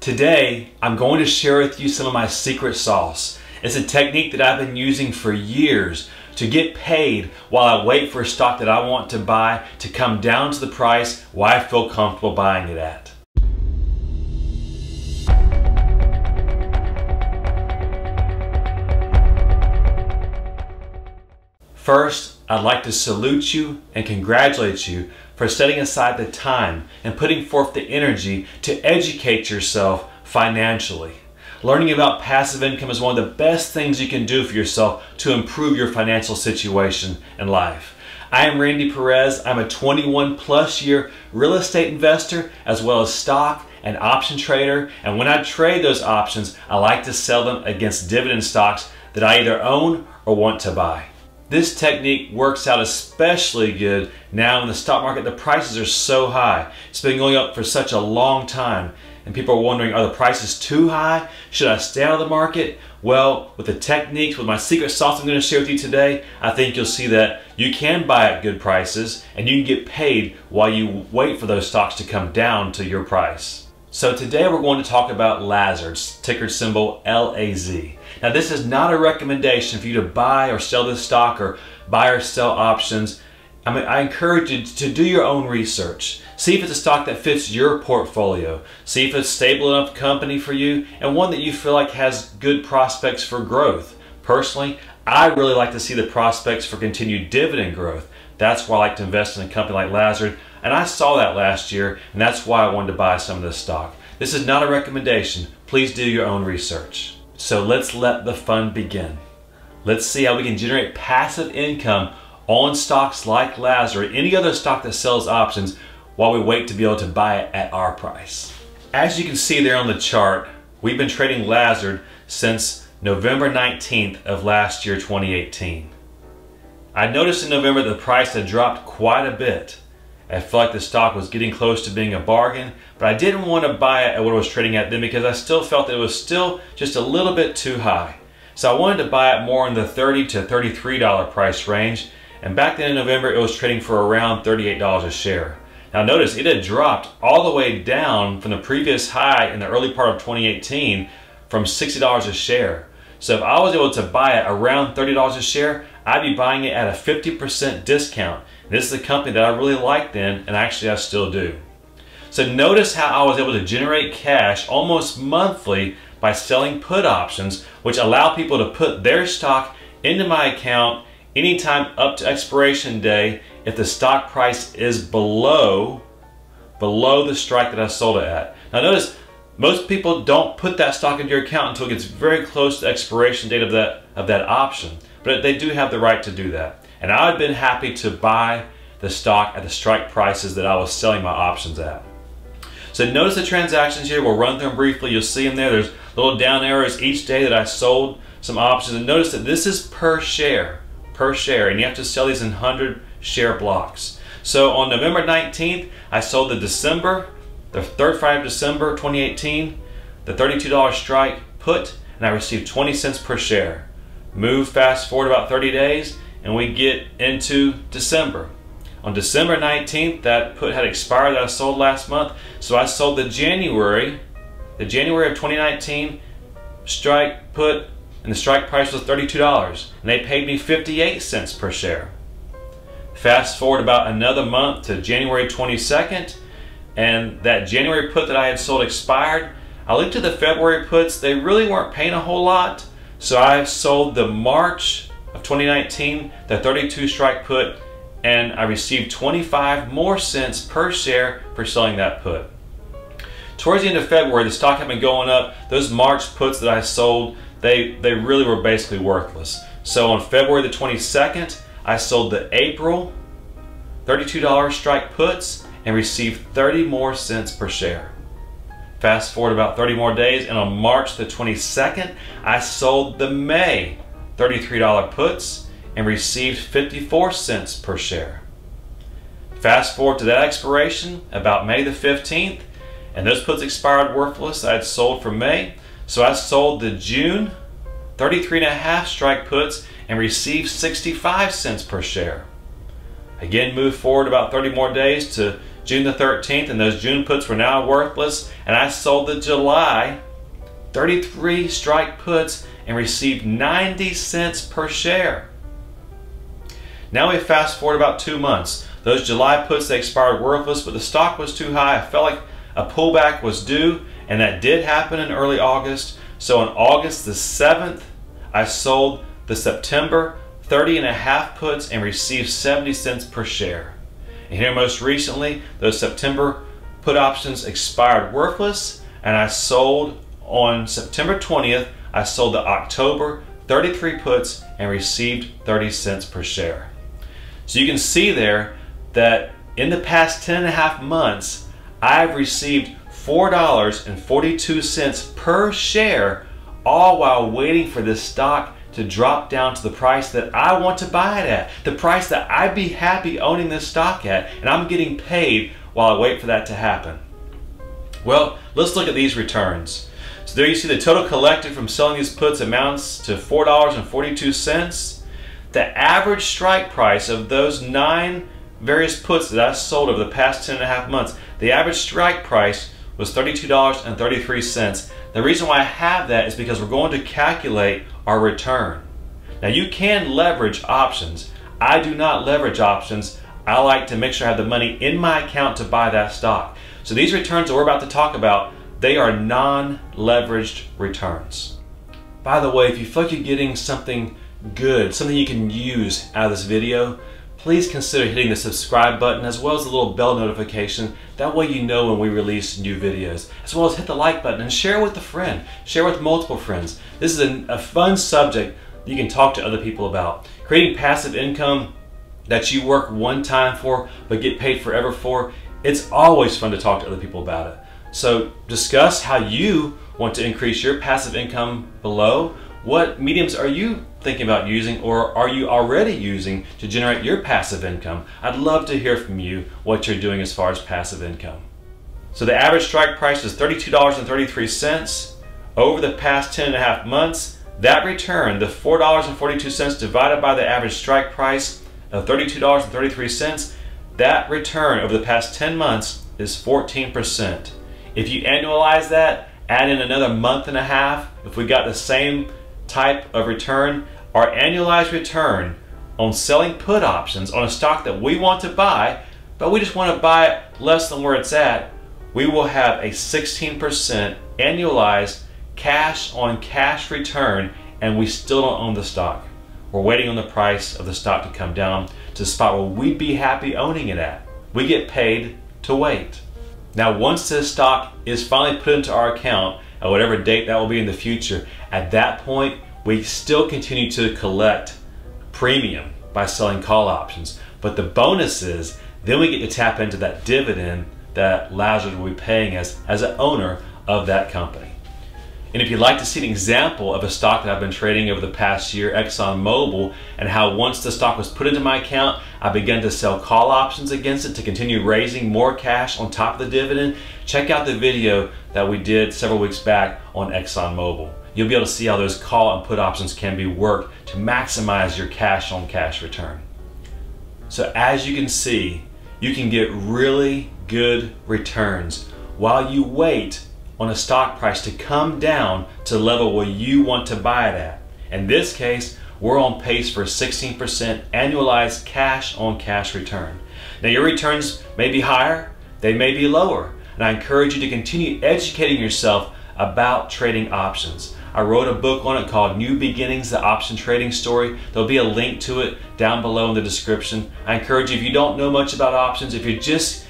Today, I'm going to share with you some of my secret sauce. It's a technique that I've been using for years to get paid while I wait for a stock that I want to buy to come down to the price where I feel comfortable buying it at. First, I'd like to salute you and congratulate you for setting aside the time and putting forth the energy to educate yourself financially. Learning about passive income is one of the best things you can do for yourself to improve your financial situation in life. I am Randy Perez. I'm a 21 plus year real estate investor as well as stock and option trader. And when I trade those options, I like to sell them against dividend stocks that I either own or want to buy. This technique works out especially good now in the stock market. The prices are so high. It's been going up for such a long time. And people are wondering, are the prices too high? Should I stay out of the market? Well, with the techniques, with my secret sauce I'm going to share with you today, I think you'll see that you can buy at good prices and you can get paid while you wait for those stocks to come down to your price. So today we're going to talk about Lazard's ticker symbol LAZ. Now this is not a recommendation for you to buy or sell this stock or buy or sell options. I mean, I encourage you to do your own research. See if it's a stock that fits your portfolio. See if it's a stable enough company for you and one that you feel like has good prospects for growth. Personally, I really like to see the prospects for continued dividend growth. That's why I like to invest in a company like Lazard and I saw that last year, and that's why I wanted to buy some of this stock. This is not a recommendation. Please do your own research. So let's let the fun begin. Let's see how we can generate passive income on stocks like Lazard or any other stock that sells options while we wait to be able to buy it at our price. As you can see there on the chart, we've been trading Lazard since November 19th of last year, 2018. I noticed in November the price had dropped quite a bit. I felt like the stock was getting close to being a bargain, but I didn't want to buy it at what it was trading at then because I still felt that it was still just a little bit too high. So I wanted to buy it more in the 30 to $33 price range. And back then in November, it was trading for around $38 a share. Now notice it had dropped all the way down from the previous high in the early part of 2018 from $60 a share. So if I was able to buy it around $30 a share, I'd be buying it at a 50% discount. This is a company that I really liked then, and actually I still do. So notice how I was able to generate cash almost monthly by selling put options, which allow people to put their stock into my account anytime up to expiration day if the stock price is below below the strike that I sold it at. Now notice most people don't put that stock into your account until it gets very close to the expiration date of that of that option. But they do have the right to do that. And I would have been happy to buy the stock at the strike prices that I was selling my options at. So notice the transactions here. We'll run through them briefly. You'll see them there. There's little down arrows each day that I sold some options. And notice that this is per share, per share. And you have to sell these in 100 share blocks. So on November 19th, I sold the December, the third Friday of December 2018, the $32 strike put, and I received 20 cents per share. Move fast forward about 30 days, and we get into December. On December 19th, that put had expired that I sold last month. So I sold the January, the January of 2019 strike put, and the strike price was $32. And they paid me 58 cents per share. Fast forward about another month to January 22nd, and that January put that I had sold expired. I looked at the February puts, they really weren't paying a whole lot. So I sold the March of 2019, the 32 strike put, and I received 25 more cents per share for selling that put. Towards the end of February, the stock had been going up. Those March puts that I sold, they, they really were basically worthless. So on February the 22nd, I sold the April $32 strike puts and received 30 more cents per share. Fast forward about 30 more days, and on March the 22nd, I sold the May $33 puts and received 54 cents per share. Fast forward to that expiration, about May the 15th, and those puts expired worthless. I had sold for May, so I sold the June 33 and a half strike puts and received 65 cents per share. Again, move forward about 30 more days to June the 13th, and those June puts were now worthless, and I sold the July 33 strike puts and received 90 cents per share. Now we fast forward about two months. Those July puts, they expired worthless, but the stock was too high. I felt like a pullback was due, and that did happen in early August. So on August the 7th, I sold the September 30 and a half puts and received 70 cents per share. And here most recently, those September put options expired worthless, and I sold on September 20th, I sold the October 33 puts and received 30 cents per share. So you can see there that in the past 10 and a half months, I've received $4.42 per share, all while waiting for this stock to drop down to the price that I want to buy it at, the price that I'd be happy owning this stock at, and I'm getting paid while I wait for that to happen. Well, let's look at these returns. So there you see the total collected from selling these puts amounts to $4.42. The average strike price of those nine various puts that I sold over the past 10 and a half months, the average strike price was $32.33. The reason why I have that is because we're going to calculate our return. Now you can leverage options. I do not leverage options. I like to make sure I have the money in my account to buy that stock. So these returns that we're about to talk about, they are non-leveraged returns. By the way, if you feel like you're getting something good, something you can use out of this video, please consider hitting the subscribe button as well as the little bell notification. That way you know when we release new videos. As well as hit the like button and share with a friend. Share with multiple friends. This is a, a fun subject that you can talk to other people about. Creating passive income that you work one time for but get paid forever for, it's always fun to talk to other people about it. So discuss how you want to increase your passive income below. What mediums are you thinking about using or are you already using to generate your passive income? I'd love to hear from you what you're doing as far as passive income. So the average strike price is $32.33 over the past 10 and a half months. That return, the $4.42 divided by the average strike price of $32.33, that return over the past 10 months is 14%. If you annualize that, add in another month and a half, if we got the same type of return, our annualized return on selling put options on a stock that we want to buy, but we just want to buy it less than where it's at, we will have a 16% annualized cash on cash return and we still don't own the stock. We're waiting on the price of the stock to come down to the spot where we'd be happy owning it at. We get paid to wait. Now, once this stock is finally put into our account, at whatever date that will be in the future, at that point, we still continue to collect premium by selling call options. But the bonus is then we get to tap into that dividend that Lazard will be paying us as an owner of that company. And if you'd like to see an example of a stock that I've been trading over the past year, ExxonMobil, and how once the stock was put into my account, I began to sell call options against it to continue raising more cash on top of the dividend, check out the video that we did several weeks back on ExxonMobil. You'll be able to see how those call and put options can be worked to maximize your cash on cash return. So as you can see, you can get really good returns while you wait on a stock price to come down to the level where you want to buy it at. In this case, we're on pace for 16% annualized cash on cash return. Now your returns may be higher, they may be lower, and I encourage you to continue educating yourself about trading options. I wrote a book on it called New Beginnings, the Option Trading Story. There'll be a link to it down below in the description. I encourage you, if you don't know much about options, if you're just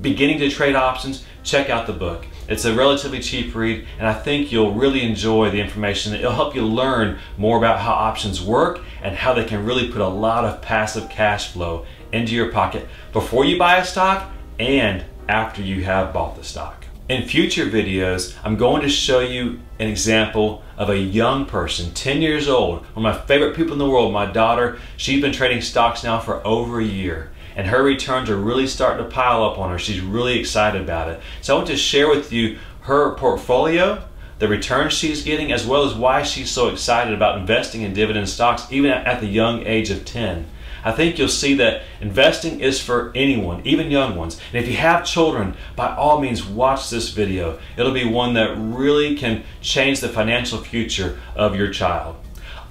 beginning to trade options, check out the book. It's a relatively cheap read, and I think you'll really enjoy the information. It'll help you learn more about how options work and how they can really put a lot of passive cash flow into your pocket before you buy a stock and after you have bought the stock. In future videos, I'm going to show you an example of a young person, 10 years old, one of my favorite people in the world, my daughter. She's been trading stocks now for over a year and her returns are really starting to pile up on her. She's really excited about it. So I want to share with you her portfolio, the returns she's getting, as well as why she's so excited about investing in dividend stocks even at the young age of 10. I think you'll see that investing is for anyone, even young ones. And if you have children, by all means watch this video. It'll be one that really can change the financial future of your child.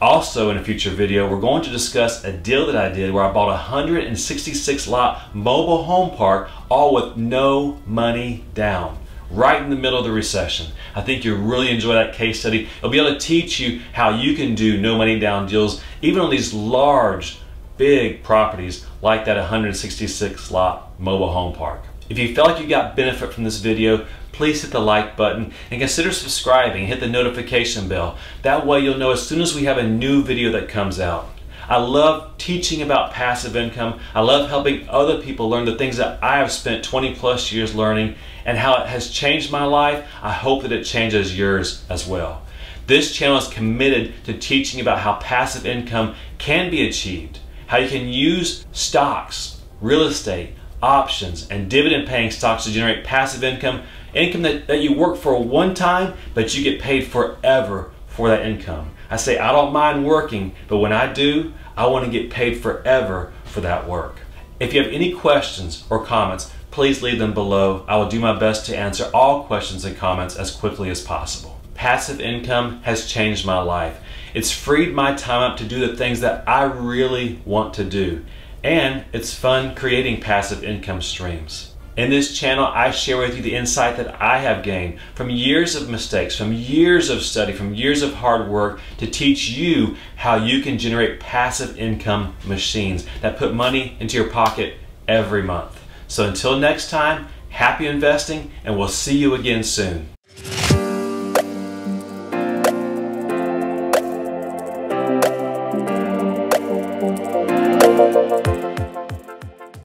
Also in a future video, we're going to discuss a deal that I did where I bought a 166 lot mobile home park all with no money down right in the middle of the recession. I think you'll really enjoy that case study. It'll be able to teach you how you can do no money down deals even on these large, big properties like that 166 lot mobile home park. If you felt like you got benefit from this video, please hit the like button and consider subscribing. Hit the notification bell. That way you'll know as soon as we have a new video that comes out. I love teaching about passive income. I love helping other people learn the things that I have spent 20 plus years learning and how it has changed my life. I hope that it changes yours as well. This channel is committed to teaching about how passive income can be achieved, how you can use stocks, real estate, options, and dividend paying stocks to generate passive income, income that, that you work for one time, but you get paid forever for that income. I say I don't mind working, but when I do, I want to get paid forever for that work. If you have any questions or comments, please leave them below. I will do my best to answer all questions and comments as quickly as possible. Passive income has changed my life. It's freed my time up to do the things that I really want to do. And it's fun creating passive income streams. In this channel, I share with you the insight that I have gained from years of mistakes, from years of study, from years of hard work to teach you how you can generate passive income machines that put money into your pocket every month. So until next time, happy investing, and we'll see you again soon.